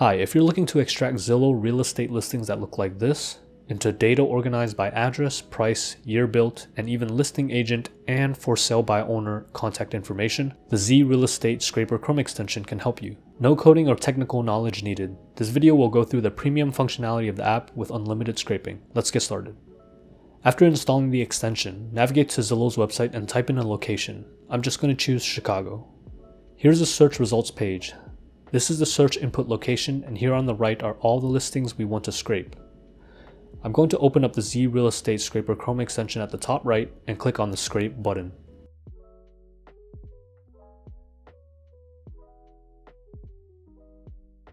Hi, if you're looking to extract Zillow real estate listings that look like this into data organized by address, price, year built, and even listing agent and for sale by owner contact information, the Z Real Estate Scraper Chrome extension can help you. No coding or technical knowledge needed. This video will go through the premium functionality of the app with unlimited scraping. Let's get started. After installing the extension, navigate to Zillow's website and type in a location. I'm just going to choose Chicago. Here's the search results page. This is the search input location and here on the right are all the listings we want to scrape. I'm going to open up the Z Real Estate Scraper Chrome extension at the top right and click on the scrape button.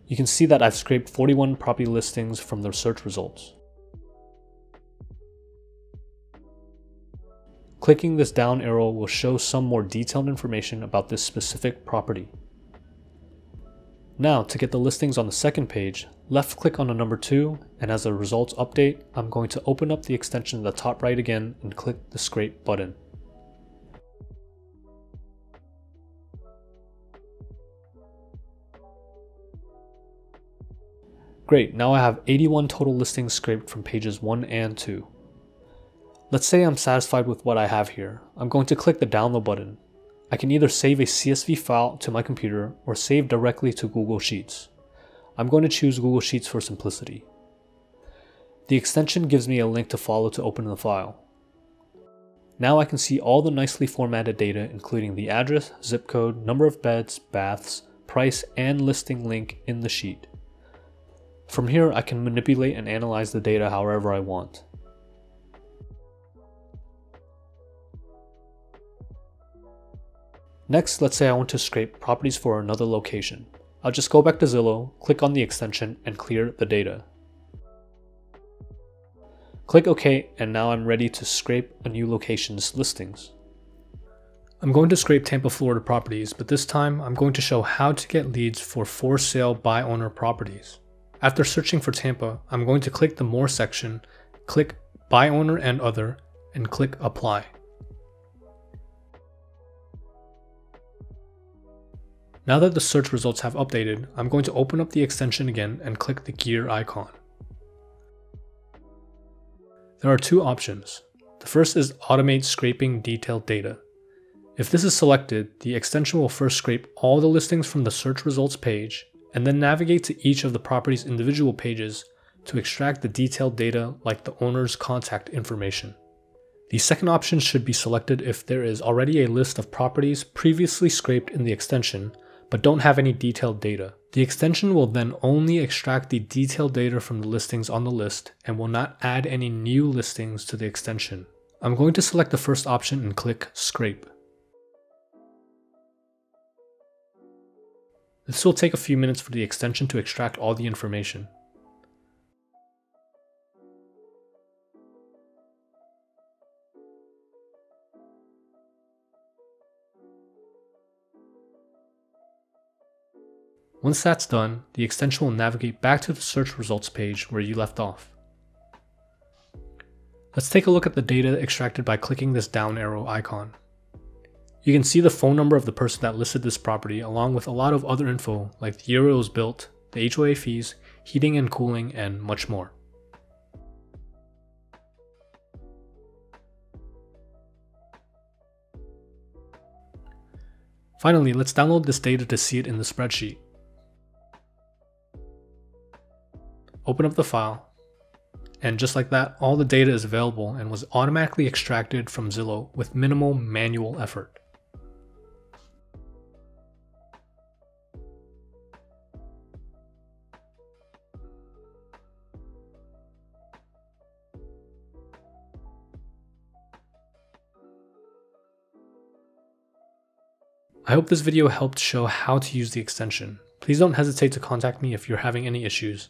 You can see that I've scraped 41 property listings from the search results. Clicking this down arrow will show some more detailed information about this specific property. Now, to get the listings on the second page, left click on the number 2, and as a results update, I'm going to open up the extension in the top right again and click the scrape button. Great, now I have 81 total listings scraped from pages 1 and 2. Let's say I'm satisfied with what I have here. I'm going to click the download button. I can either save a CSV file to my computer or save directly to Google Sheets. I'm going to choose Google Sheets for simplicity. The extension gives me a link to follow to open the file. Now I can see all the nicely formatted data including the address, zip code, number of beds, baths, price, and listing link in the sheet. From here I can manipulate and analyze the data however I want. Next, let's say I want to scrape properties for another location. I'll just go back to Zillow, click on the extension, and clear the data. Click OK, and now I'm ready to scrape a new location's listings. I'm going to scrape Tampa, Florida properties, but this time I'm going to show how to get leads for for sale by owner properties. After searching for Tampa, I'm going to click the More section, click By Owner and Other, and click Apply. Now that the search results have updated, I'm going to open up the extension again and click the gear icon. There are two options. The first is Automate Scraping Detailed Data. If this is selected, the extension will first scrape all the listings from the search results page and then navigate to each of the property's individual pages to extract the detailed data like the owner's contact information. The second option should be selected if there is already a list of properties previously scraped in the extension but don't have any detailed data. The extension will then only extract the detailed data from the listings on the list and will not add any new listings to the extension. I'm going to select the first option and click Scrape. This will take a few minutes for the extension to extract all the information. Once that's done, the extension will navigate back to the search results page where you left off. Let's take a look at the data extracted by clicking this down arrow icon. You can see the phone number of the person that listed this property along with a lot of other info like the year it was built, the HOA fees, heating and cooling, and much more. Finally, let's download this data to see it in the spreadsheet. Open up the file, and just like that, all the data is available and was automatically extracted from Zillow with minimal manual effort. I hope this video helped show how to use the extension. Please don't hesitate to contact me if you're having any issues.